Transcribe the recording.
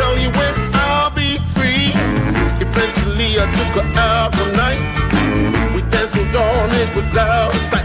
tell you when I'll be free. Eventually I took her out one night. We danced till dawn, it was out of sight.